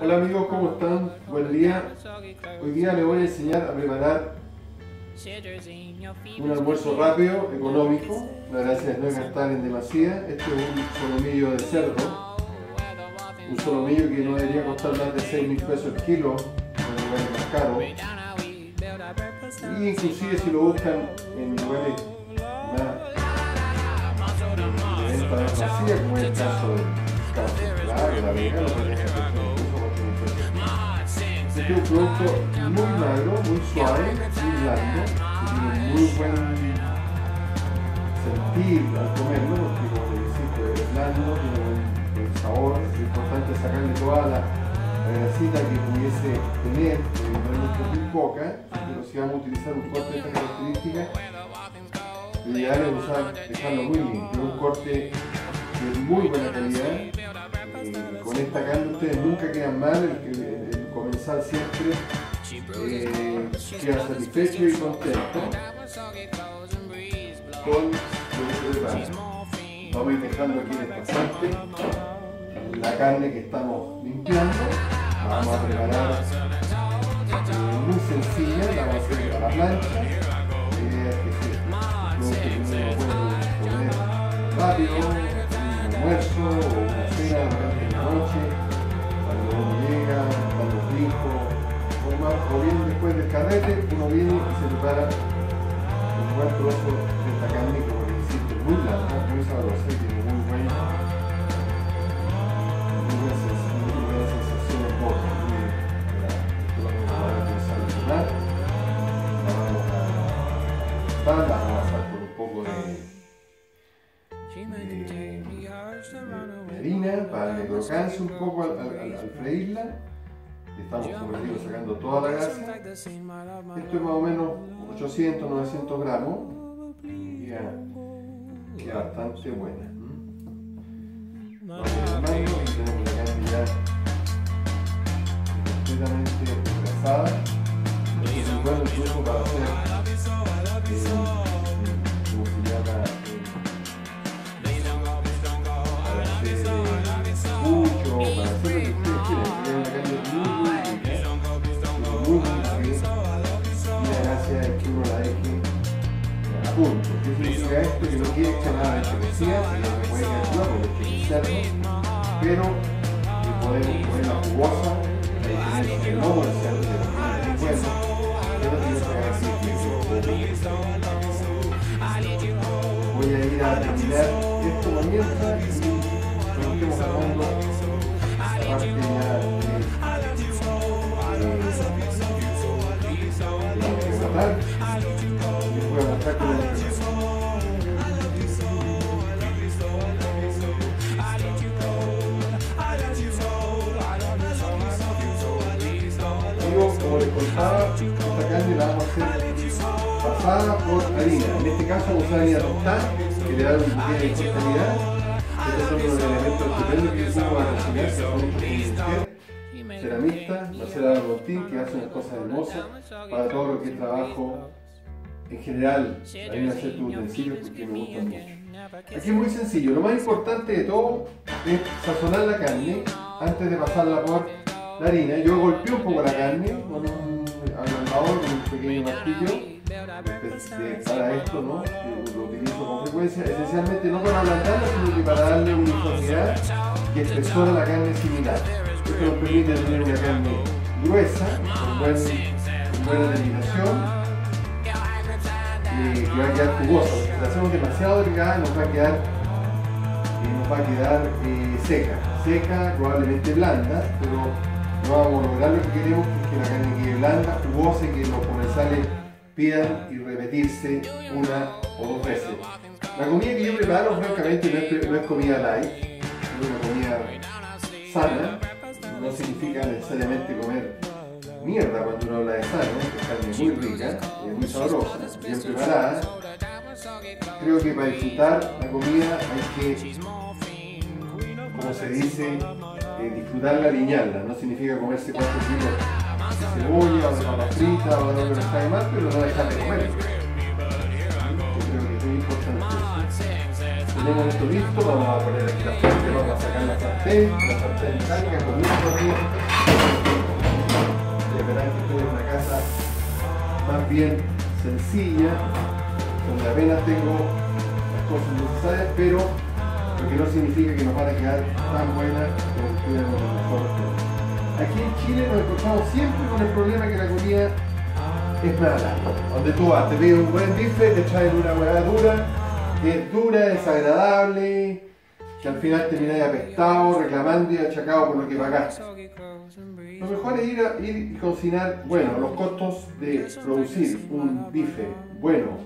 Hola amigos, ¿cómo están? Buen día. Hoy día les voy a enseñar a preparar un almuerzo rápido, económico. La gracia es no gastar en demasía. Este es un solomillo de cerdo. Un solomillo que no debería costar más de 6 mil pesos el kilo, en lugares más caros. Y inclusive si lo buscan en lugares más de venta es el caso del es un producto muy magro, muy suave, muy blando, que tiene muy buen sentir al comerlo, porque como decía, es blando, tiene buen, sabor, es importante sacarle toda la, grasita que pudiese tener, evidentemente muy poca, pero si vamos a utilizar un corte de esta característica, lo ideal es usar, dejarlo muy limpio, un corte de muy buena calidad, con esta carne ustedes nunca quedan mal, el, el, comenzar siempre eh, queda satisfecho y contento con lo que se prepara. Vamos a ir dejando aquí en el pasante la carne que estamos limpiando. La vamos a preparar eh, muy sencilla, la vamos a hacer a la plancha. La idea es que un producto que rápido, un almuerzo o, bien después del carrete, uno viene y se prepara un buen trozo de esta carne que decirte muy blanda, muy sabrosa y tiene muy buena, muy buena sensación, vamos a un poco de harina para crocancia un poco al freírla. Estamos, como les digo, sacando toda la grasa. Esto es más o menos 800, 900 gramos. Y queda, queda bastante buena. Vamos a y tenemos la carne ya completamente engrasada. Incluso para hacer a punto. ¿Qué significa esto? Que no quiere echar nada de choricía, sino que puede quedar dura porque es cerdo, pero podemos ponerla jugosa, la diferencia del lomo del cerdo, que es muy bueno, pero tiene esa característica. Voy a ir a terminar esto mientras estemos hablando aparte ya de, de, de tratar les harina. En este caso vamos a usar harina tostada, que le da un poquito de mejor calidad. Estos son los elementos estupendos que usamos para cocinar, que son mujer, ceramista, Marcela Martín, que hace unas cosas hermosas para todo lo que es trabajo en general. A mí me hace utensilios porque me gustan mucho. Aquí es muy sencillo, lo más importante de todo es sazonar la carne antes de pasarla por la harina. Yo golpeo un poco la carne con un ablandador, con un pequeño martillo para esto, ¿no? Lo utilizo con frecuencia, esencialmente no para ablandarla, sino que para darle uniformidad y espesor a la carne similar. Esto nos permite tener una carne gruesa, con, buen, con buena terminación, y que va a quedar jugosa. Si la hacemos demasiado delgada, nos va a quedar, eh, nos va a quedar eh, seca. Seca, probablemente blanda, pero no vamos a lograr lo que queremos, que es que la carne quede blanda, jugosa y que los comensales pidan y repetirse una o dos veces. La comida que yo preparo, francamente, no es, es comida light, es una comida sana. No significa necesariamente comer mierda cuando uno habla de sano, es carne muy rica, muy sabrosa, bien preparada. Creo que para disfrutar la comida hay que, como se dice, eh, disfrutarla, aliñarla. No significa comerse cuatro kilos cebolla o de papa frita o de lo que nos cae mal, pero no dejar de comer. Creo que es tenemos esto listo, vamos a poner aquí la fuente, vamos a sacar la sartén, la sartén blanca con un corriente. Verán que estoy en una casa más bien sencilla, donde apenas tengo las cosas necesarias, pero lo que no significa que nos van a quedar tan buenas como en mejor Aquí en Chile nos encontramos siempre con el problema que la comida es mala. Donde tú vas, te pides un buen bife, te traen una hueá dura, que es dura, desagradable, que al final termináis apestado, reclamando y achacado por lo que pagaste. Lo mejor es ir, a, ir y cocinar, bueno, los costos de producir un bife bueno,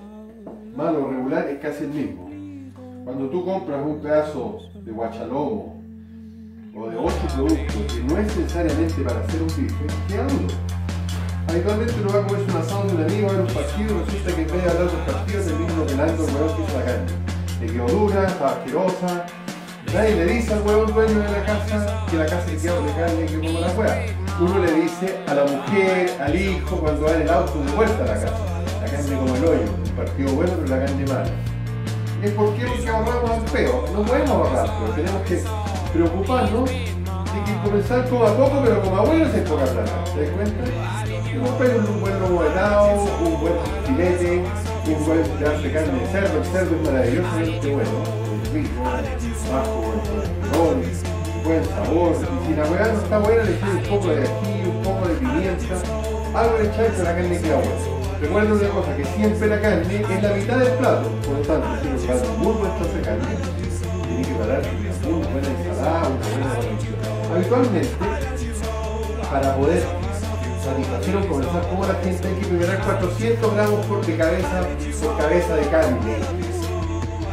malo o regular es casi el mismo. Cuando tú compras un pedazo de guachalomo o de otro producto que no es necesariamente para hacer un bife, queda duro. Habitualmente uno va a comerse un asado de un amigo, a ver un partido, y resulta que en vez de hablar de partidos termina pelando el huevón que hizo la carne. Le quedó dura, estaba asquerosa. Nadie le dice al huevón dueño de la casa que la casa le quedó de carne que como la hueá. Uno le dice a la mujer, al hijo, cuando va en el auto de vuelta a la casa. La carne como el hoyo, el partido bueno pero la carne mala. Es porque porque ahorramos al peo. No podemos ahorrar, pero tenemos que preocuparnos de que comenzar poco a poco, pero como abuelo es poca plata. ¿Te das cuenta? un buen lomo helado, un buen filete, un buen pedazo de carne de cerdo. El cerdo es maravillosamente bueno, rico, bajo colesterol, buen sabor. Y si la hueá no está buena, le echáis un poco de ají, un poco de pimienta, algo le echáis, pero la carne queda buena. Recuerda una cosa, que siempre la carne es la mitad del plato, por lo tanto, si va un muy buen de carne, tiene que una buena ensalada, una buena Habitualmente, para poder satisfacieron comenzar como la gente hay que preparar 400 gramos por de cabeza por cabeza de carne.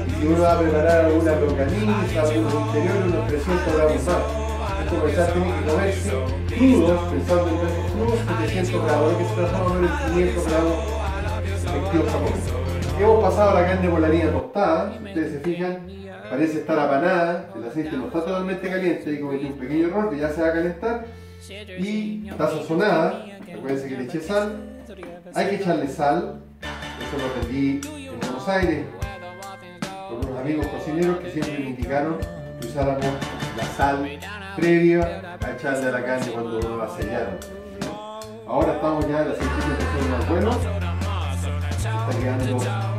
Y si uno va a preparar alguna longaniza, algún interior, unos 300 gramos más. Comenzar tiene que comerse crudos, pensando en pesos crudos, 700 gramos, que se transforma en 500 gramos efectivos jamones. Hemos pasado la carne por la tostada, ustedes se fijan, parece estar apanada, el aceite no está totalmente caliente, y cometí un pequeño error que ya se va a calentar, y está sazonada, recuerden que le eché sal, hay que echarle sal, eso lo aprendí en Buenos Aires con unos amigos cocineros que siempre me indicaron que usáramos la sal previa a echarle a la carne cuando la sellaron. Ahora estamos ya en la aceitito más bueno, está quedando, está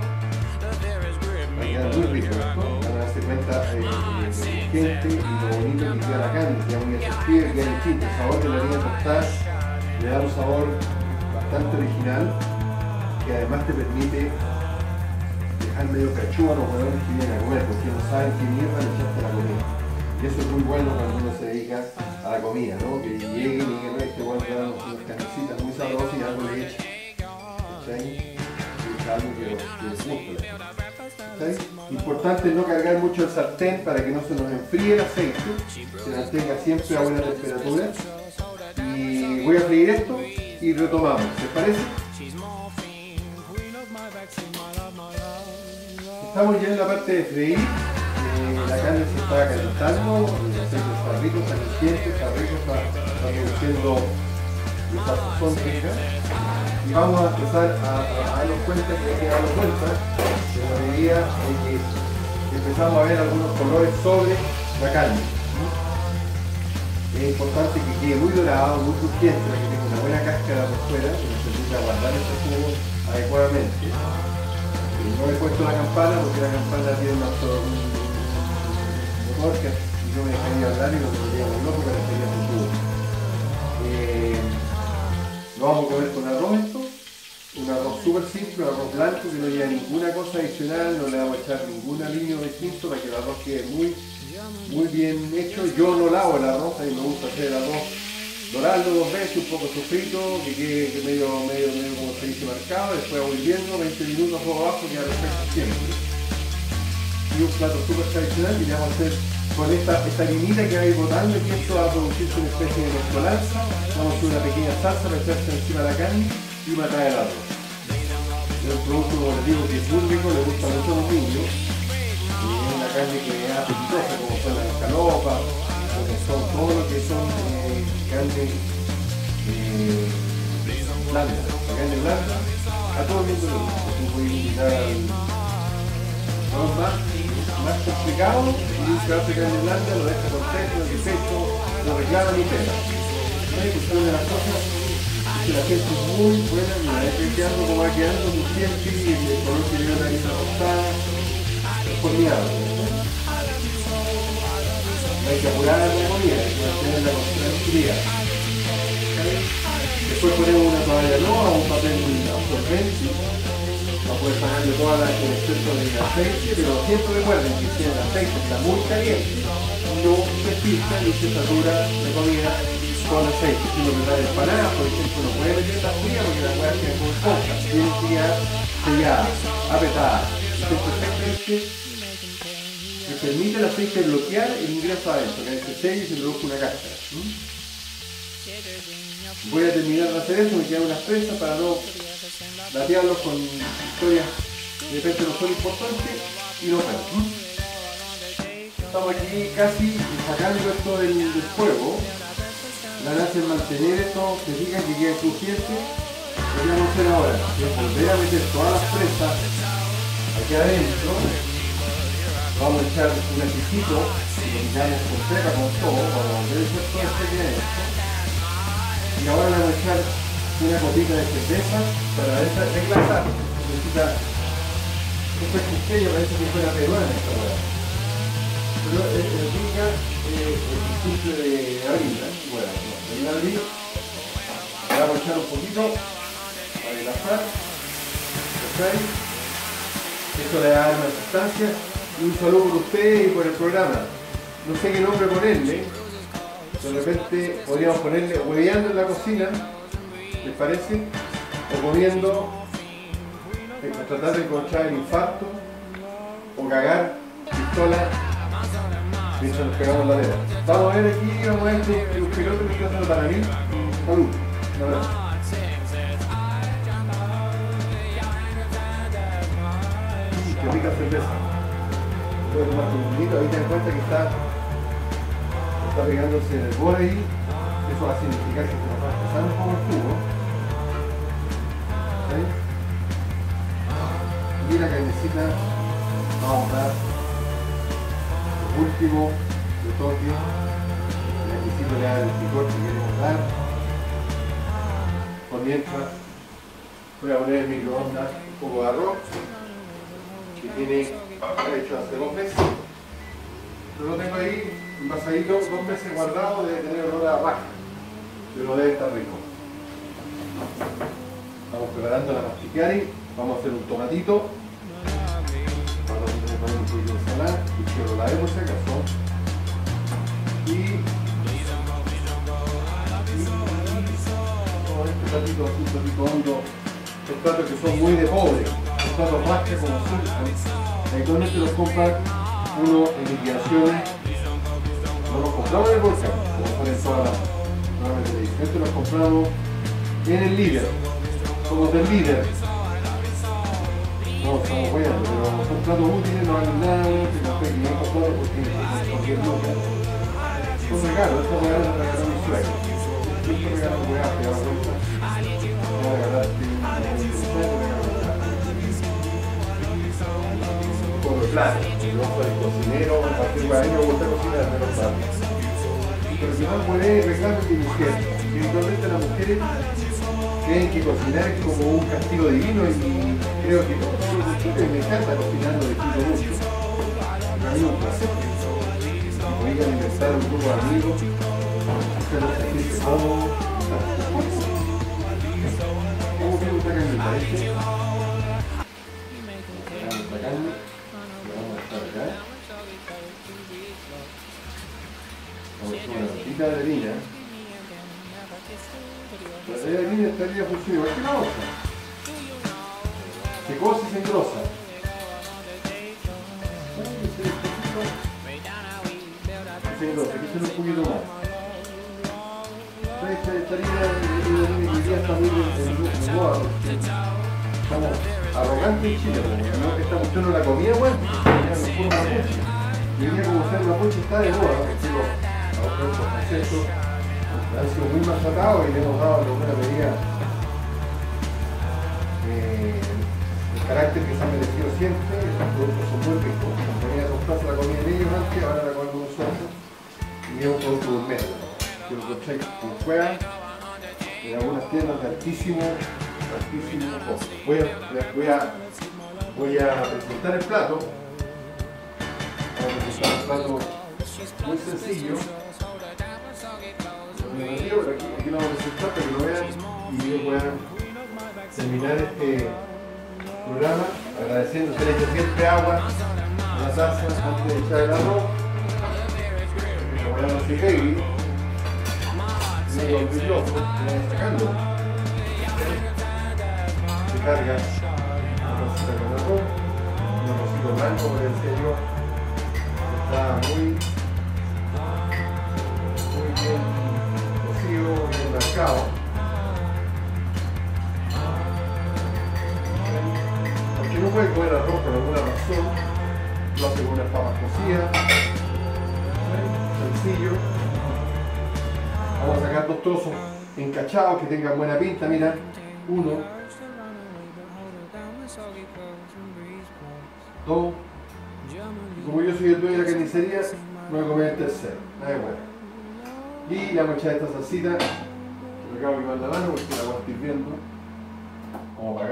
quedando muy rico van a darse cuenta eh, y lo bonito que queda la carne, queda muy atractivo, queda distinto. El sabor de la harina tostada le da un sabor bastante original que además te permite dejar medio cachúa a los jugadores que vienen a comer, porque no saben qué mierda le echaste a la comida. Y eso es muy bueno cuando uno se dedica a la comida, ¿no? Que lleguen y que no este bueno que dan unas canecitas muy sabrosas y algo le eche. ¿Cachai? Es algo que, que les gusta. Importante no cargar mucho el sartén para que no se nos enfríe el aceite, se mantenga siempre a buena temperatura. Y voy a freír esto y retomamos, ¿les parece? Estamos ya en la parte de freír, eh, la carne se está calentando, el aceite está rico, está caliente, está rico, está, está produciendo esa sazón rica. Y vamos a empezar a, darnos cuenta que hay que darnos cuenta medida en que empezamos a ver algunos colores sobre la carne. Es importante que quede muy dorado, muy crujiente, para que tenga una buena cáscara por fuera, que nos permita guardar este jugo adecuadamente. no he puesto la campana porque la campana tiene un, motor que yo me dejaría hablar y lo tendría muy loco para que muy jugo. Eh, lo vamos a comer con súper simple, arroz blanco que no lleva ninguna cosa adicional, no le vamos a echar ningún aliño distinto para que el arroz quede muy, muy bien hecho. Yo no lavo el arroz, a mí me gusta hacer el arroz, dorarlo dos veces, un poco sofrito, que quede medio, medio, medio como se dice marcado, después voy viendo 20 minutos rojo abajo, ya perfecto siempre. Y un plato súper tradicional que ya vamos a hacer con esta, esta que va a ir botando y esto va a producirse una especie de mezcolanza. Vamos a hacer una pequeña salsa para encima de la carne y matar el arroz. Es un producto, como que es rico, le gusta mucho a los niños. Y es una carne que es apetitosa, como son las escalopas, como son todo lo que son eh, carne eh, blanda. A todo el mundo le gusta. Tú puedes invitar al, más, más complicados y un pedazo de carne blanda lo deja contento, satisfecho, lo reclama y pega. ¿No hay cuestión de las cosas? La gente es muy buena, mira, es que quedando como va quedando, muy siempre, y el color que le da esa rosada, es formidable. Hay que apurar la comida, hay que mantenerla con Después ponemos una toalla nueva un papel absorbente para poder sacarle toda la, el exceso de aceite, pero siempre recuerden que si el aceite está muy caliente, no se filtra ni se satura la comida con aceite. Si le da empanadas, por ejemplo, no puede meter la fría porque la hueá queda con poca, tiene que quedar sellada, apretada. Esto perfectamente que permite el aceite bloquear el ingreso adentro, que se selle y se produzca una cáscara. Voy a terminar de hacer eso, me quedan unas presas para no latearlos con historias de repente no son importantes y no pero. Estamos aquí casi sacando esto del, del fuego. La gracia es mantener esto, que digan que quede crujiente. Lo que vamos a hacer ahora es volver a meter todas las presas aquí adentro vamos a echar un exquisito y lo tiramos con seca con todo para volver a echar todo este que y ahora le vamos a echar una copita de cerveza para desglasar necesita esto es custeño parece que fuera peruana esta hueá pero es rica eh, el simple de abril ¿eh? bueno, de abril le vamos a echar un poquito para desglasar esto le da una sustancia y un saludo por ustedes y por el programa. No sé qué nombre ponerle. De repente podríamos ponerle hueveando en la cocina, ¿les parece? O comiendo, eh, tratar de encontrar el infarto, o cagar pistola mientras nos pegamos la dedo. Vamos a ver aquí, vamos a ver pilotos que están haciendo para mí. Salud. Un abrazo. Qué rica cerveza puede tomar un poquito, ahí te das cuenta que está, está pegándose en el borde ahí, eso va a significar que se nos va a pasar un poco el jugo. ¿Sí? Y la carnecita vamos a dar último de toque, el requisito le da el picor que queremos dar. Por mientras voy a poner el microondas un poco de arroz que tiene hecho hace dos meses. Yo lo tengo ahí envasadito, dos meses guardado, debe tener olor a raja, pero debe estar rico. Estamos preparando la masticari, vamos a hacer un tomatito. Vamos a poner un poquito de ensalada, y quiero la hemos acaso. Platito, un estos platos que son muy de pobre, los platos más que como Actualmente los compra uno en liquidaciones, no los compramos en el como ponen todas las Esto los compramos en el líder, somos del líder. No, estamos buenos, pero son platos útiles, no valen nada, que no 500 platos porque cualquier lugar. Son regalos, estos regalos los. Estos regalos. Regalarte un plato. Yo soy cocinero, a partir de ahí me gusta cocinar de los platos. Pero si no puede reclamo que mujer. Y actualmente las mujeres creen que cocinar es como un castigo divino y creo que no, me encanta cocinar, lo disfruto mucho. Para mí es un placer. Si podían inventar un grupo de amigos, hacerlo sentirse cómodo. ¿Cómo que gusta que me parece? Una gotita de harina. La harina estaría funcionando igual que la otra. Se cose y se engrosa. Se engrosa, que hacer un poquito más. De que ya está muy en moda estamos arrogantes en Chile, ¿no? esta cuestión la comía, bueno, ya no fue una mapuche. Y venía como ser mapuche está de moda, otros procesos han sido muy maltratados y le hemos dado alguna medida eh, carácter que se ha merecido siempre, estos productos son muy ricos. Tenía comprarse la comida de ellos antes, ahora la comemos nosotros. Y es un producto gourmet, que lo encontráis en juega, en algunas tiendas de altísimo, altísimo costo. Voy a, voy a, voy a presentar el plato. Voy a presentar un plato muy sencillo. Aquí, aquí lo vamos a presentar para que lo vean y puedan terminar este programa agradeciendo que le siempre agua la taza antes de echar el arroz. Que la no se heavy. Y lo brilloso, que vayan sacando. Se carga con arroz. Un arrocito blanco, por en serio, está muy, muy bien cocido, bien marcado. que no puede comer arroz Trozos encachados que tengan buena pinta, mira, uno, dos, como yo soy el dueño de la carnicería, no voy a comer el tercero, nada bueno. Y le vamos a echar esta salsita, que me acabo de quemar la mano porque la voy a estar viendo, como a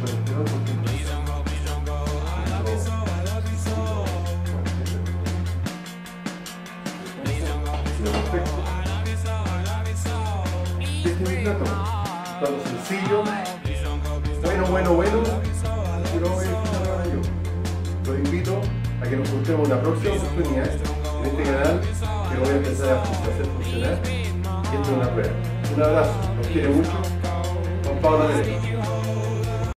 colesterol porque juntemos una próxima oportunidad en este canal que voy a empezar a hacer funcionar y una prueba. Un abrazo, los quiero mucho. Paulo Menezes.